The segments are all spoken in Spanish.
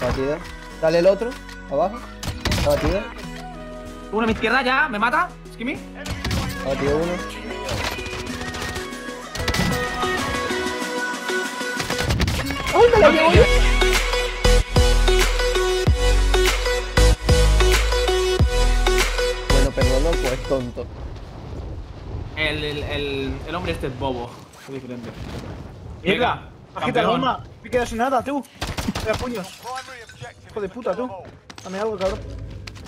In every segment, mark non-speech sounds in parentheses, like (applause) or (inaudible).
Abatido. Dale el otro. Abajo. Abatido. Uno a mi izquierda ya, me mata. Skimmy. Abatido uno. ¡Uy, me la llevo yo! Bueno, pero loco es tonto. El, el, el, el hombre este es bobo. Es diferente. ¡Mierda! ¡Bajita campeón. goma! ¡Me quedas sin nada, tú! ¡Me da puños! ¡Hijo de puta, tú! Dame algo, cabrón.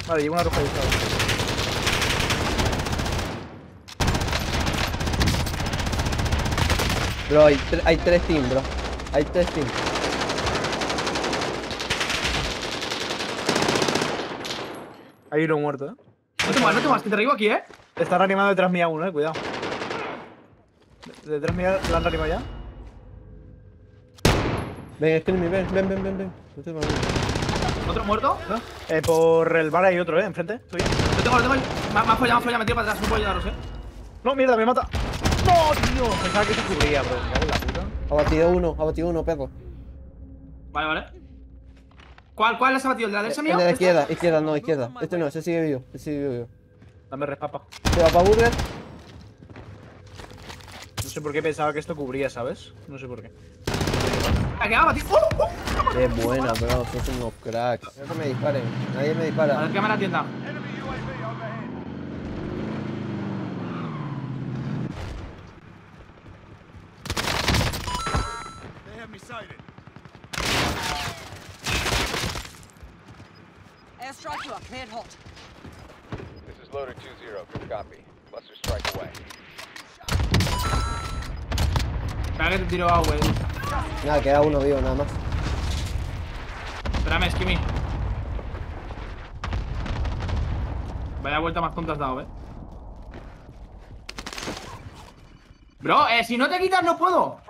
Vale, llevo una roja disparada. Bro, hay, tre- hay tres teams, bro. Hay tres teams. Hay uno muerto, eh. No te muevas, no te muevas, que te arriba aquí, eh. Está reanimado detrás mía uno, eh. Cuidado. De- Detrás mía la han reanimado ya. Ven, Screamy, ven, ven, ven, ven, ven. Otro muerto. ¿no? Eh, por el bar hay otro, eh. Enfrente. Estoy. Lo tengo, lo tengo. Me ha me ha follado, me ha follado, me tiro para atrás. No puedo ayudaros, eh. No, mierda, me mata. ¡No, tío! Pensaba que se cubría, bro. Me cago en la puta. Abatido uno, uno, perro. Vale, vale. ¿Cuál, cuál has abatido? ¿El de la derecha El mío? de la ¿Este? izquierda, izquierda, no, izquierda. Este no, ese sigue vivo, ese sigue vivo. Dame respapa. Se va para Burger. No sé por qué pensaba que esto cubría, ¿sabes? No sé por qué. Ha quedado abatido. ¡Oh! ¡Oh! Qué buena, bro, sos unos cracks. No me disparen, nadie me A dispara. ver, quémame la tienda. Airstrike you up. Can't halt. This is loader 2-0. Good copy. Cluster strike away. Tiro eh. Nada, queda uno vivo nada más. Espérame, Skimmy. Vaya vuelta más tonta has dado, eh. Bro, eh, si no te quitas no puedo.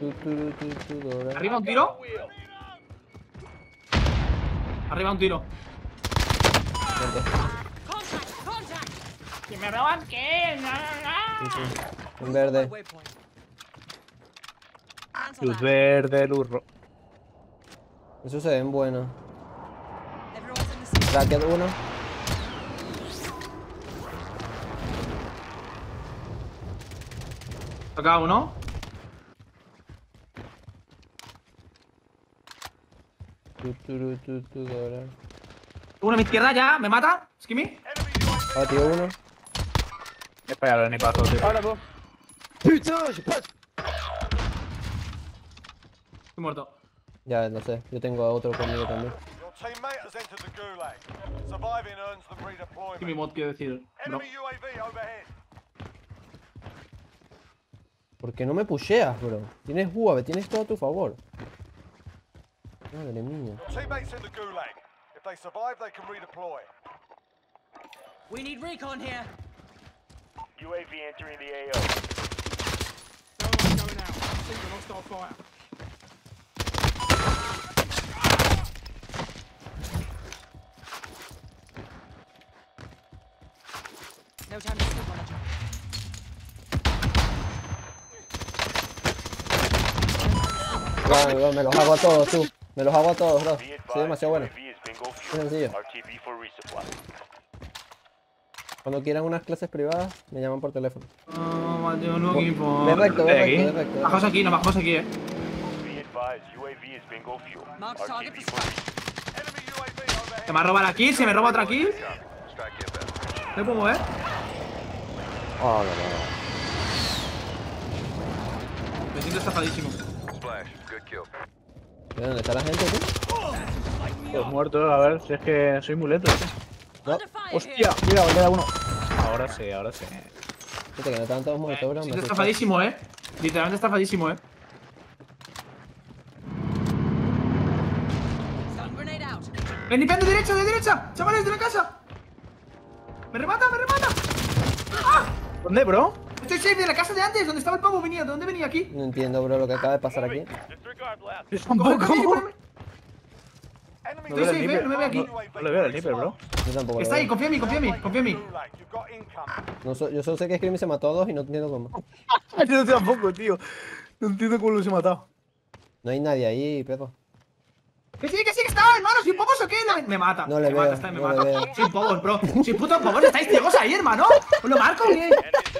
Tu, dora. Arriba un tiro. Arriba un tiro. Vente. Contact! Contact! Que me roban, ¿qué? Verde. Luz verde, luz roja. Eso se ven city. Bracket uno. Toca uno. Tu, tu, tu, tu, dora. Uno a mi izquierda ya, ¿me mata? Skimmy. Batido uno. Es para allá, ni paso, tío. Ahora pas- Estoy muerto. Ya, no sé. Yo tengo a otro conmigo también. Redeployment. mod, quiero decir. Bro. Enemy UAV overhead. ¿Por qué no me pusheas, bro? Tienes UAV, tienes todo a tu favor. Madre mía. They survive, they can redeploy. We need recon here. UAV entering the AO. No time to sleep on it. Bro, bro, me los hago a todos, tú. Me los hago a todos, bro. Soy demasiado bueno. Bingo Qué sencillo. RTB for resupply. Cuando quieran unas clases privadas, me llaman por teléfono. No, yo no Ve equipo. recto, ve recto, ve recto. Bajamos aquí, no bajamos aquí, eh. Be advised, UAV is bingo fuel. Mark target RTB for for strike. Enemy UAV overhead. Se me roban aquí, se me roba otra aquí. No puedo mover. Oh, no, no, Me siento estafadísimo. Splash. Good kill. ¿Dónde está la gente, tú? Pues muerto, a ver, si es que soy muy lento, tío. No. Hostia, mira, me queda uno. Ahora sí, ahora sí. Fíjate que no estaban todos muertos, bro. Asusta. estafadísimo, eh. Literalmente estafadísimo, eh. Ven, ven, de derecha, de derecha. Chavales, de la casa. Me remata, me remata. ¡Ah! ¿Dónde, bro? Estoy safe de la casa de antes, donde estaba el pavo. Venía, ¿de dónde venía aquí? No entiendo, bro, lo que acaba de pasar aquí. Yo tampoco. No Estoy veo el safe, eh, no me ve aquí. No, le veo el sniper, bro. Yo tampoco. lo Está ahí, confía en mí, confía en mí, confía en mí. No so- yo solo sé que Screamy se mató a dos y no entiendo cómo. (laughs) Yo no tampoco, tío. No entiendo cómo los he matado. No hay nadie ahí, Pepo. Que sí, que sí, que está, hermano. ¿Soy pobos o qué? Me mata. No le me veo, mata, está, me no le mata. veo. Soy pobos, bro. Soy putos pobos. Estáis ciegos ahí, hermano. ¿Os lo marco o qué? (laughs)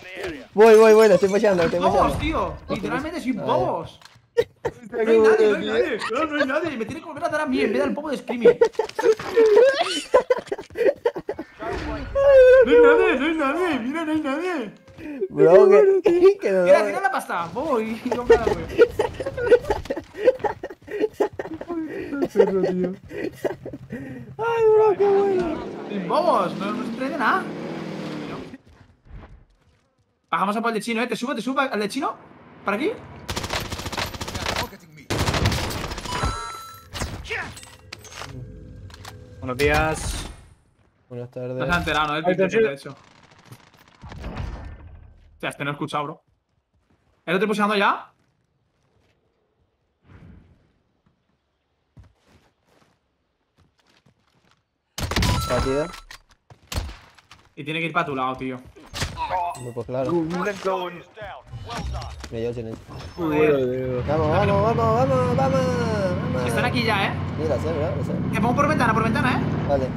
Voy, voy, voy, lo estoy fallando, estoy Bobos, fallando. tío. Literalmente soy bobos. No hay nadie, no hay nadie. No, no hay nadie. Me tiene que volver a dar a mí en vez del popo de Screamy. No hay nadie, no hay nadie. Mira, no hay nadie. Bro, que, (laughs) que no Mira, tira la pasta. Bobo (laughs) y compra algo. Perro, tío. Ay, bro, qué bueno. Bobos, no, no se trae de nada. Bajamos a por el de chino, eh. Te subo, te subo al de chino. ¿Para aquí? Buenos días. Buenas No se ha tardes. enterado, ¿no? El sí. de hecho. O sea, este no he escuchado, bro. ¿El otro pusando ya? Partida. Y tiene que ir para tu lado, tío. Muy pues claro. Let's go. Me llevo sin él. Joder. Vamos, vamos, vamos, vamos, vamos. Están aquí ya, ¿eh? Mira, sé, mira, sé. Te pongo por ventana, por ventana, ¿eh? Vale.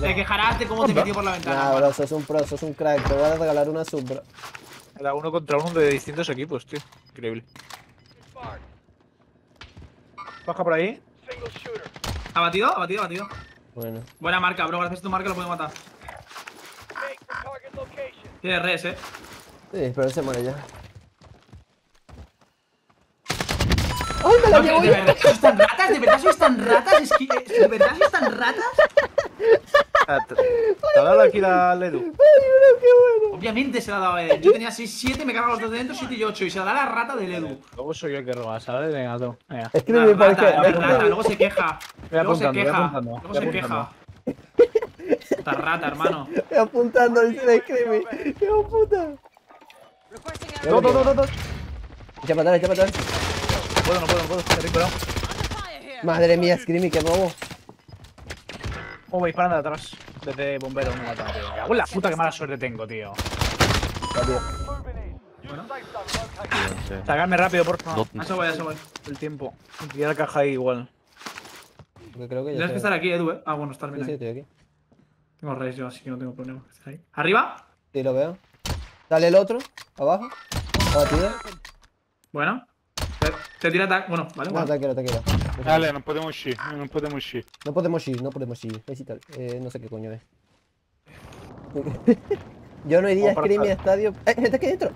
Te quejarás de cómo te metió por la ventana. Nah, bro, sos un pro, sos un crack. Te voy a regalar una sub, bro. Era uno contra uno de distintos equipos, tío. Increíble. Baja por ahí. ¿Abatido? ¿Abatido? ¿Abatido? Bueno. Buena marca, bro. Gracias a tu marca lo puedo matar. Tiene res, ¿eh? Sí, pero se muere ya. ¡Ay, me la No, llevo ¿De verdad sois tan ratas? ¿De verdad sois tan ratas? Es que, ¿De verdad sois tan ratas? ¿Te te ha dado aquí la Ledu? Obviamente se la ha dado a él. Yo tenía 6-7, me cargo los dos de dentro, 7 y 8. Y se la da la rata del Edu. Luego soy yo el que roba, ¿sabes? Venga, tú. Venga. La rata, qué. la rata, luego se queja. Voy Luego se apuntando, voy queja. Luego voy se queja. Esta rata, hermano. Estoy apuntando, dice de Screamy. ¡Qué puta! No, no, no, no, no. Echa para atrás, echa para atrás. No puedo, no puedo, no puedo. Estoy recuperado. Madre mía, Screamy, qué robo. Oh, me disparan de atrás. Desde bombero me matan, tío. Me cago en la puta que mala suerte tengo, tío. Rápido. Sacarme rápido, por favor. A eso voy, a eso voy. El tiempo. Y la caja ahí igual. Porque creo que ya Tienes que estar aquí, Edu, eh. Ah, bueno, estar Sí, bien sí, ahí. estoy aquí. Tengo reyes yo, así que no tengo problema. Estar ahí. ¿Arriba? Sí, lo veo. Dale el otro, abajo. Abatido. Bueno. Te, te tira ataque. Bueno, vale, No, bueno. tranquilo, tranquilo. Ale, non podemos uscire, non podemos uscire. No podemos ir, no podemos ir. Es tal. Eh, no sé qué coño es. (laughs) Yo no iría a Screamy a estadio. ¡Eh, gente aquí dentro!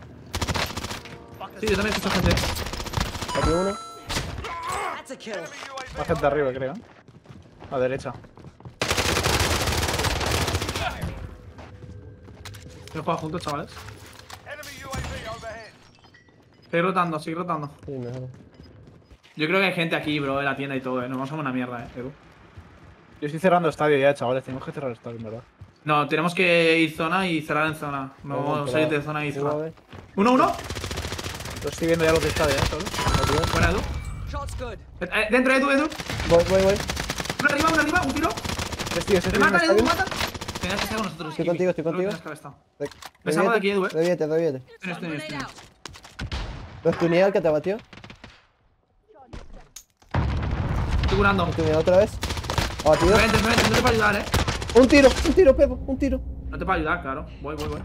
Sí, yo también escucho gente. Aquí uno. Más gente arriba, creo. ¿eh? A derecha. Quiero jugar juntos, chavales. Seguir rotando, seguir rotando. Sí, mejor. Yo creo que hay gente aquí, bro, en la tienda y todo, eh. Nos vamos a una mierda, eh, Edu. Yo estoy cerrando estadio ya, chavales. Tenemos que cerrar el estadio, en verdad. No, tenemos que ir zona y cerrar en zona. No Vamos, salir pero- de zona y Uno, a cerrar. ver. Uno, uno. Lo estoy viendo ya los de estadio, ¿eh? ¿sabes? Buena, Edu. Shot's good. Eh, dentro, Edu, Edu. Voy, voy, voy. Uno arriba, uno arriba, un tiro. Tres tíos, Te este matan, Edu, matan. Tenías que estar con nosotros. Estoy contigo, estoy contigo. Me salgo de aquí, Edu, eh. Reviete, reviete. Estoy, estoy, estoy. al que te batió. Estoy curando. Estuneé otra vez. Me ventes, no te puedo ayudar, eh. Un tiro, un tiro, Pepo, un tiro. No te puedo ayudar, claro. Voy, voy, voy.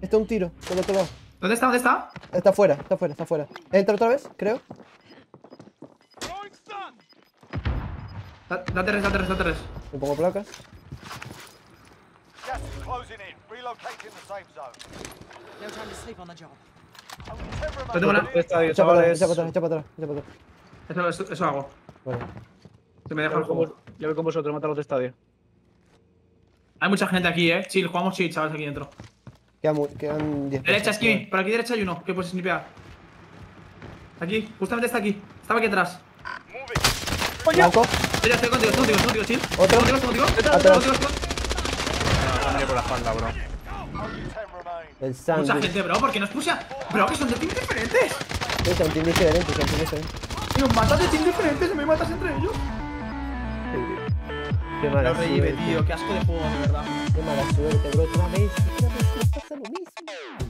Este es un tiro, otro lado. ¿Dónde está? ¿Dónde está? Está fuera, está fuera, está fuera. Entra otra vez, creo. Da- Date res, date res, date res. Me pongo placas. No tengo una. Estadio, Echa para atrás, chavales. echa para atrás, echa para atrás, echa para atrás. Eso, eso, eso hago. Vale. Se me deja el con juego. vos- ya voy con vosotros, matar los de estadio. Hay mucha gente aquí, eh. Chill, jugamos chill, chavales, aquí dentro. Quedan, mu- quedan 10 Derecha. Skimmy. Por aquí derecha hay uno. que puedes snipear? Aquí, justamente está aquí. Estaba aquí atrás. Blanco. Mira, estoy contigo, estoy contigo, estoy contigo, chill. Otro. Estoy contigo, estoy contigo. Estoy contigo, estoy contigo. Me por la espalda, bro. El Mucha sándwich. gente, bro, porque nos pusha. Bro, que son de teams diferentes. Sí, son team diferentes, son team diferentes. Y nos matas de teams diferentes y me matas entre ellos. Qué mala Lo suerte. tío. Qué asco de juego, de verdad. Qué mala suerte, bro. Otra vez. Otra vez pasa lo mismo.